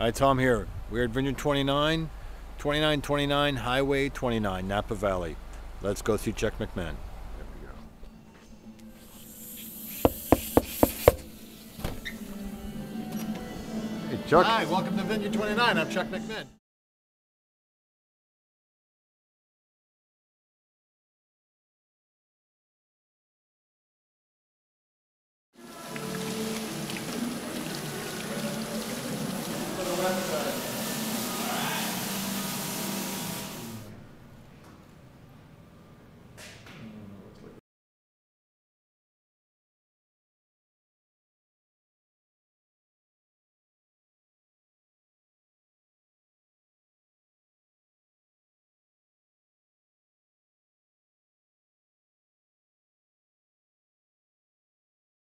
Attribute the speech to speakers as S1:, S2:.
S1: Hi, Tom here. We're at Vineyard 29, 2929 Highway 29, Napa Valley. Let's go see Chuck McMahon. There we go. Hey, Chuck.
S2: Hi, welcome to Vineyard 29. I'm Chuck McMinn. Website.